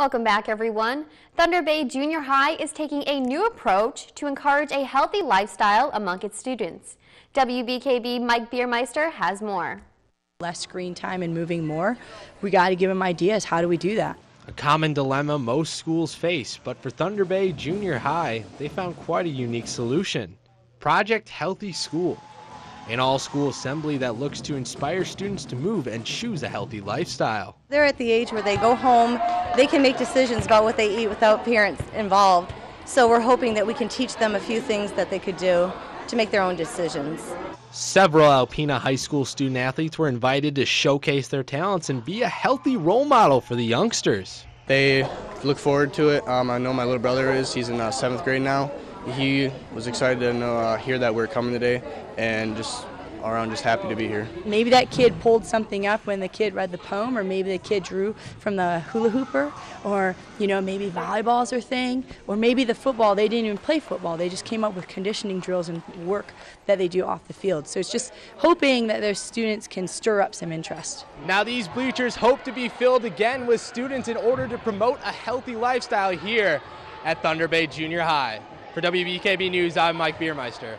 Welcome back, everyone. Thunder Bay Junior High is taking a new approach to encourage a healthy lifestyle among its students. WBKB Mike Beiermeister has more. Less screen time and moving more. We got to give them ideas. How do we do that? A common dilemma most schools face, but for Thunder Bay Junior High, they found quite a unique solution Project Healthy School an all school assembly that looks to inspire students to move and choose a healthy lifestyle. They're at the age where they go home, they can make decisions about what they eat without parents involved. So we're hoping that we can teach them a few things that they could do to make their own decisions. Several Alpena High School student athletes were invited to showcase their talents and be a healthy role model for the youngsters. They look forward to it. Um, I know my little brother is. He's in uh, seventh grade now he was excited to know, uh, hear that we're coming today and just around just happy to be here. Maybe that kid pulled something up when the kid read the poem, or maybe the kid drew from the hula hooper, or you know maybe volleyball's their thing, or maybe the football they didn't even play football. They just came up with conditioning drills and work that they do off the field. So it's just hoping that their students can stir up some interest. Now these bleachers hope to be filled again with students in order to promote a healthy lifestyle here at Thunder Bay Junior High. For WBKB News, I'm Mike Beiermeister.